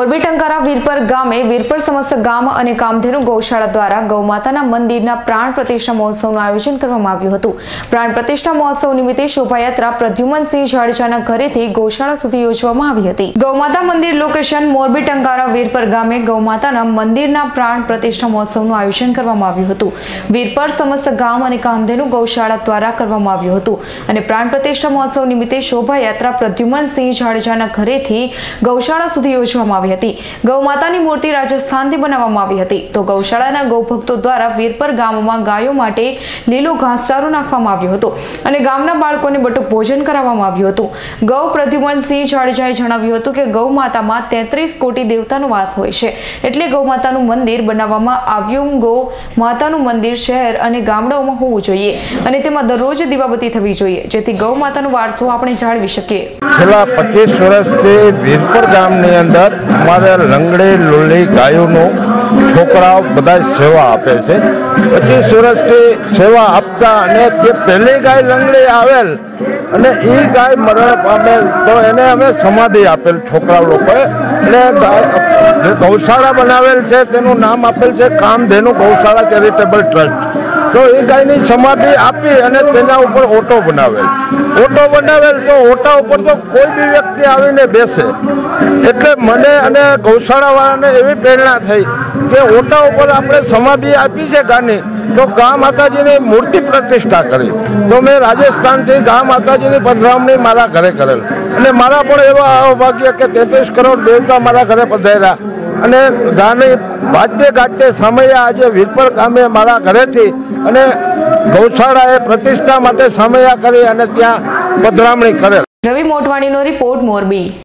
મોરબી ટંકારા વીરપર ગામે વીરપર સમસ્ત ગામ અને કામધેનુ ગૌશાળા દ્વારા ગૌમાતાના મંદિરના પ્રાણ પ્રતિષ્ઠા મહોત્સવનું આયોજન કરવામાં આવ્યું હતું. પ્રાણ પ્રતિષ્ઠા મહોત્સવ નિમિત્તે શોભાયાત્રા પ્રદ્યુમનસિંહ જાડેજાના ઘરેથી ગૌશાળા સુધી યોજવામાં આવી હતી. ગૌમાતા મંદિર લોકેશન મોરબી ટંકારા વીરપર ગામે ગૌમાતાના મંદિરના પ્રાણ પ્રતિષ્ઠા મહોત્સવનું આયોજન કરવામાં આવ્યું હતું. વીરપર સમસ્ત ગામ અને કામધેનુ ગૌશાળા દ્વારા કરવામાં આવ્યું હતું અને પ્રાણ પ્રતિષ્ઠા મહોત્સવ નિમિત્તે શોભાયાત્રા પ્રદ્યુમનસિંહ જાડેજાના ઘરેથી ગૌશાળા સુધી યોજવામાં આવી હતી. ગૌ માતાની મૂર્તિ રાજસ્થાનથી બનાવવામાં આવી હતી. તો ગૌશાળાના ગૌભક્તો દ્વારા વીરપર ગામમાં ગાયો માટે લીલો ઘાસચારો નાખવામાં આવ્યો હતો અને ગામના બાળકોને બટુક ભોજન કરાવવામાં આવ્યું હતું. ગૌ પ્રદ્યુમનસિંહ જાડેજાએ જણાવ્યું હતું કે ગૌ માતામાં તેત્રીસ કોટી દેવતાનો વાસ હોય છે. એટલે ગૌ માતાનું મંદિર બનાવવામાં આવ્યું ગૌ માતાનું મંદિર શહેર અને ગામડાઓમાં હોવું જોઈએ અને તેમાં દરરોજ દીવાબત્તી થવી જોઈએ. જેથી ગૌ માતાનો વારસો આપણે જાળવી શકીએ. છેલ્લા પચીસ વર્ષથી વીરપુર ગામની અંદર અમારે લંગડી લુલી ગાયોનું છોકરાઓ બધા સેવા આપે છે. પચીસ વર્ષથી સેવા આપતા અને જે પહેલી ગાય લંગડી આવેલ અને એ ગાય મરણ પામેલ, તો એને અમે સમાધિ આપેલ છોકરા લોકોએ. અને જે ગૌશાળા બનાવેલ છે, તેનું નામ આપેલ છે કામધેનુ ગૌશાળા ચેરિટેબલ ટ્રસ્ટ. તો એ ગાયની સમાધિ આપી અને તેના ઉપર ઓટો બનાવેલ. ઓટો બનાવેલ તો ઓટા ઉપર તો કોઈ બી વ્યક્તિ આવીને બેસે. એટલે મને અને ગૌશાળાવાળાને એવી પ્રેરણા થઈ કે ઓટા ઉપર આપણે સમાધિ આપી છે ગાની, તો ગા માતાજીની મૂર્તિ પ્રતિષ્ઠા કરી. તો મેં રાજસ્થાનથી ગા માતાજીની પધરામણી મારા ઘરે કરેલ. અને મારા પણ એવા ભાગ્ય કે તેત્રીસ કરોડ દેવતા મારા ઘરે પધાર્યા. અને ગાની વાદ્ય ગાટ્ય સમયે આજે વીરપર ગામે મારા ઘરેથી અને ગૌશાળાએ પ્રતિષ્ઠા માટે સમયા કરી અને ત્યાં પધરામણી કરેલ. રવિ મોટવાણીનો રિપોર્ટ મોરબી.